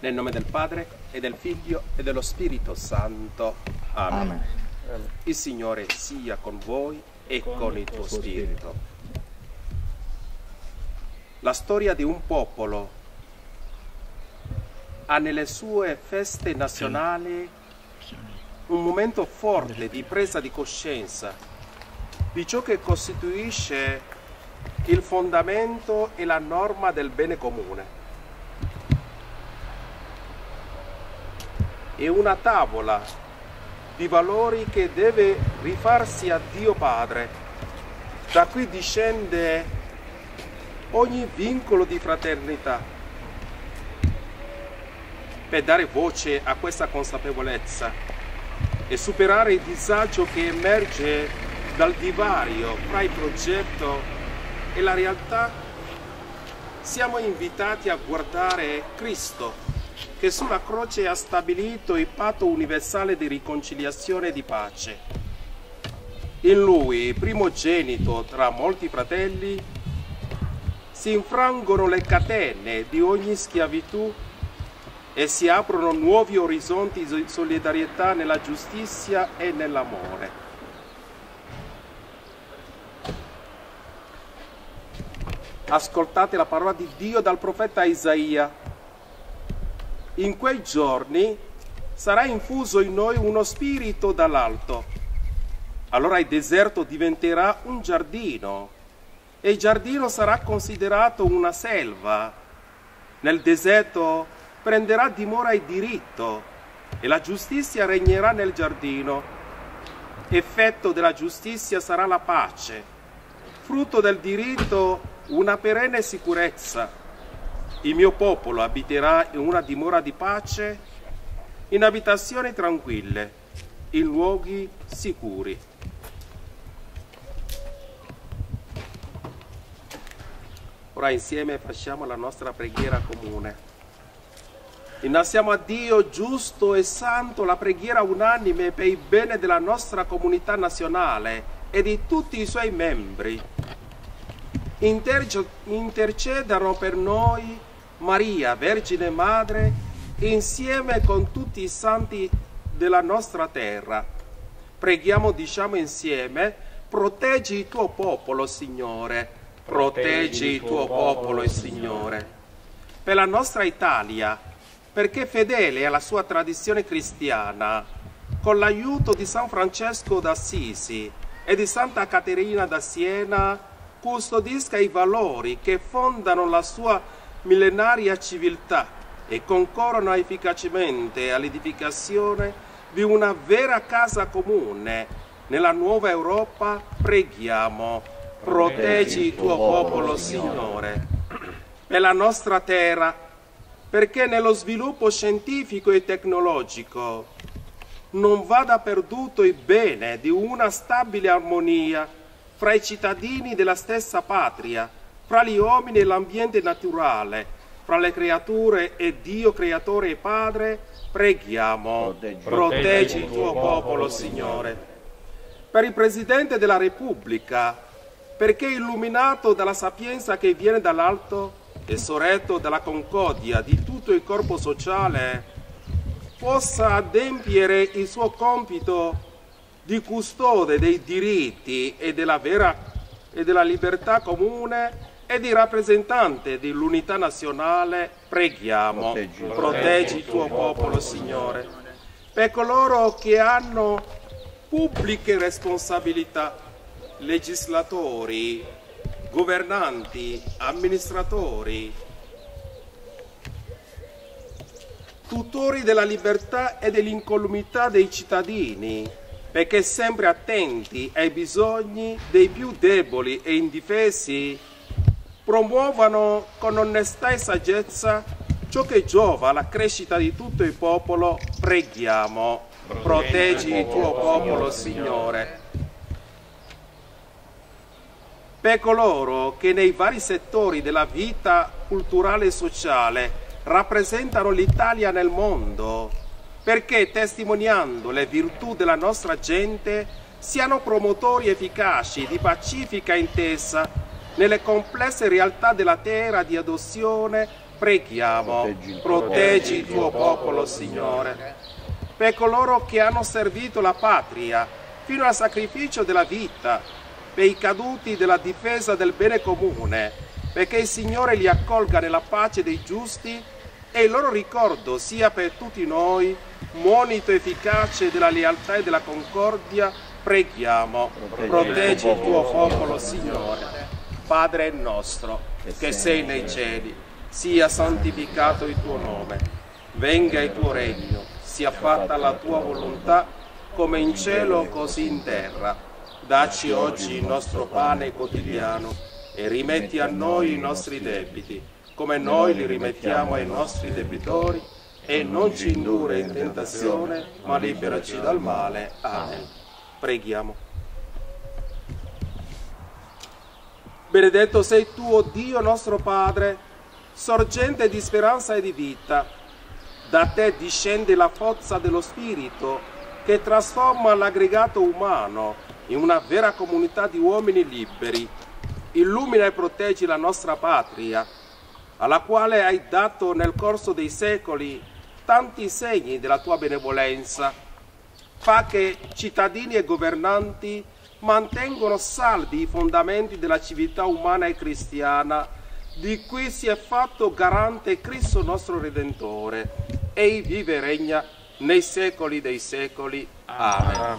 Nel nome del Padre e del Figlio e dello Spirito Santo. Amen. Amen. Il Signore sia con voi e con, il tuo spirito. La storia di un popolo ha nelle sue feste nazionali un momento forte di presa di coscienza di ciò che costituisce il fondamento e la norma del bene comune. È una tavola di valori che deve rifarsi a Dio Padre. Da qui discende ogni vincolo di fraternità. Per dare voce a questa consapevolezza e superare il disagio che emerge dal divario fra il progetto e la realtà, siamo invitati a guardare Cristo che sulla croce ha stabilito il patto universale di riconciliazione e di pace. In lui, primogenito tra molti fratelli, si infrangono le catene di ogni schiavitù e si aprono nuovi orizzonti di solidarietà nella giustizia e nell'amore. Ascoltate la parola di Dio dal profeta Isaia. In quei giorni sarà infuso in noi uno spirito dall'alto. Allora il deserto diventerà un giardino e il giardino sarà considerato una selva. Nel deserto prenderà dimora il diritto e la giustizia regnerà nel giardino. Effetto della giustizia sarà la pace, frutto del diritto una perenne sicurezza. Il mio popolo abiterà in una dimora di pace, in abitazioni tranquille, in luoghi sicuri. Ora insieme facciamo la nostra preghiera comune. Innalziamo a Dio giusto e santo la preghiera unanime per il bene della nostra comunità nazionale e di tutti i suoi membri. Interge- intercedano per noi Maria, Vergine Madre, insieme con tutti i santi della nostra terra. Preghiamo, diciamo insieme, proteggi il tuo popolo, Signore. Proteggi il tuo popolo, Signore. Per la nostra Italia, perché fedele alla sua tradizione cristiana, con l'aiuto di San Francesco d'Assisi e di Santa Caterina da Siena, custodisca i valori che fondano la sua millenaria civiltà e concorrono efficacemente all'edificazione di una vera casa comune. Nella nuova Europa preghiamo, proteggi il tuo popolo, Signore, per la nostra terra, perché nello sviluppo scientifico e tecnologico non vada perduto il bene di una stabile armonia fra i cittadini della stessa patria, fra gli uomini e l'ambiente naturale, fra le creature e Dio creatore e Padre, preghiamo, proteggi, proteggi il tuo popolo, Signore. Per il Presidente della Repubblica, perché illuminato dalla sapienza che viene dall'alto e sorretto dalla concordia di tutto il corpo sociale, possa adempiere il suo compito di custode dei diritti e della vera e della libertà comune e di rappresentante dell'unità nazionale, preghiamo, proteggi, proteggi il tuo popolo, Signore, per coloro che hanno pubbliche responsabilità, legislatori, governanti, amministratori, tutori della libertà e dell'incolumità dei cittadini, perché sempre attenti ai bisogni dei più deboli e indifesi, promuovano con onestà e saggezza ciò che giova alla crescita di tutto il popolo, preghiamo, proteggi il tuo popolo, Signore. Per coloro che nei vari settori della vita culturale e sociale rappresentano l'Italia nel mondo, perché testimoniando le virtù della nostra gente siano promotori efficaci di pacifica intesa nelle complesse realtà della terra di adozione Preghiamo, Proteggi- proteggi il tuo popolo, Signore. Per coloro che hanno servito la patria fino al sacrificio della vita, per i caduti della difesa del bene comune, perché il Signore li accolga nella pace dei giusti e il loro ricordo sia per tutti noi monito efficace della lealtà e della concordia, preghiamo. Proteggi il tuo popolo, Signore. Padre nostro, che sei nei cieli, sia santificato il tuo nome. Venga il tuo regno, sia fatta la tua volontà, come in cielo così in terra. Dacci oggi il nostro pane quotidiano e rimetti a noi i nostri debiti, come noi li rimettiamo ai nostri debitori, e non ci indurre in tentazione, ma liberaci dal male. Amen. Preghiamo. Benedetto sei tu, o Dio nostro Padre, sorgente di speranza e di vita. Da te discende la forza dello Spirito che trasforma l'aggregato umano in una vera comunità di uomini liberi. Illumina e proteggi la nostra patria, alla quale hai dato nel corso dei secoli tanti segni della tua benevolenza. Fa che cittadini e governanti mantengono saldi i fondamenti della civiltà umana e cristiana, di cui si è fatto garante Cristo nostro Redentore. Ei vive e regna nei secoli dei secoli. Amen.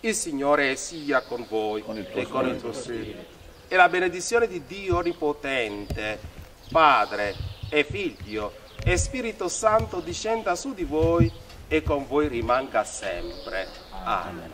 Il Signore sia con voi Con e con il tuo spirito. E la benedizione di Dio Onnipotente, Padre e Figlio e Spirito Santo discenda su di voi e con voi rimanga sempre. Amen.